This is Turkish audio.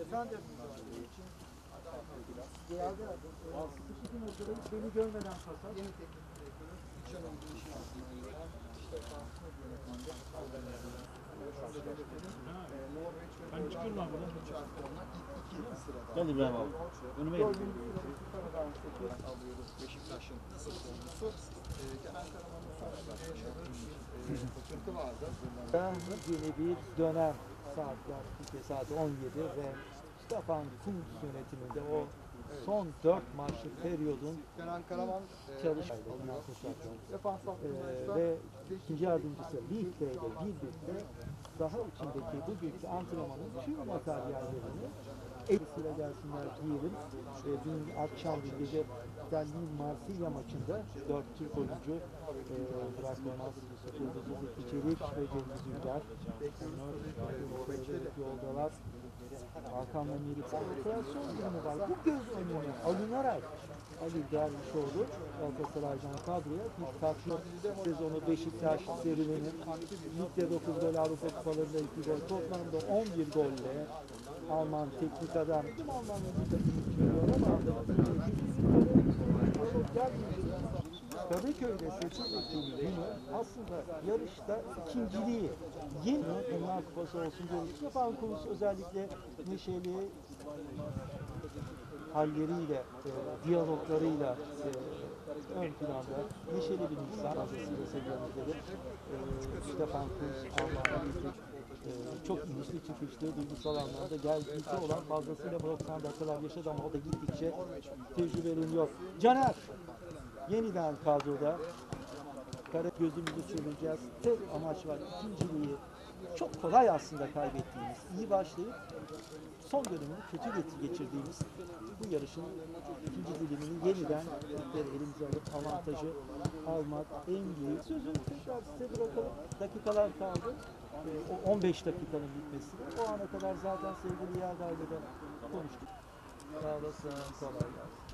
Efendim müsaade için Geldi. Sıkışıkın ötürü beni görmeden pasar. Yeni teknik direktörü Şenol Gülüş'ün altından gelen işte Fransız yönetmende Norveç ve Ben çıkıyorum abi ilk sırada. Gel İbrahim abi. Önüme gel. Sıfır'dan sekiz alıyoruz Beşiktaş'ın futbolcusu. Ee, Kenan Karaman'ın sonunda yaşadığı bir sıkıntı vardı. Yeni bir dönem saatler Türkiye saati 17 ve Stefan Kuntz yönetiminde o son 4 maçlık periyodun. Defans Ee, ve ikinci yardımcısı Lihle ile birlikte saha içindeki bugünkü antrenmanın tüm materyallerini etkisiyle gelsinler diyelim. Ee, dün akşam bir gece Berlin Marsilya maçında 4 Türk oyuncu e, Burak Yılmaz, Yıldız, Zeki Çelik ve Cengiz Ülker. E, yoldalar. Hakan ve Melih operasyon durumu var. Bu göz önüne alınarak Ali Dervişoğlu Galatasaray'dan kadroya bir tatlı sezonu Beşiktaş serüveni Ligde 9 gol Avrupa Kupalarında 2 gol toplamda 11 golle Alman teknik adam Kadıköy'de seçildiği günü aslında yarışta ikinciliği yeni Dünya Kupası olsun diyoruz. Stefan Kuntz özellikle neşeli halleriyle, e, diyaloglarıyla e, ön planda neşeli bir insan seviyoruz dedi. E, Stefan Kuntz Alman'da bir e, çok inişli çıkışlı duygusal anlamda gelgisi olan fazlasıyla 90 dakikalar yaşadı ama o da gittikçe tecrübeleniyor. Caner yeniden kadroda kara gözümüzü süreceğiz. Tek amaç var ikinciliği çok kolay aslında kaybettiğimiz, iyi başlayıp son dönemini kötü geç- geçirdiğimiz bu yarışın ikinci dilimini yeniden elimize alıp avantajı almak en büyük. Sözü tekrar size bırakalım dakikalar kaldı. Ee, 15 dakikanın bitmesine. O ana kadar zaten sevgili Yağda ile de konuştuk. Sağ olasın, kolay gelsin.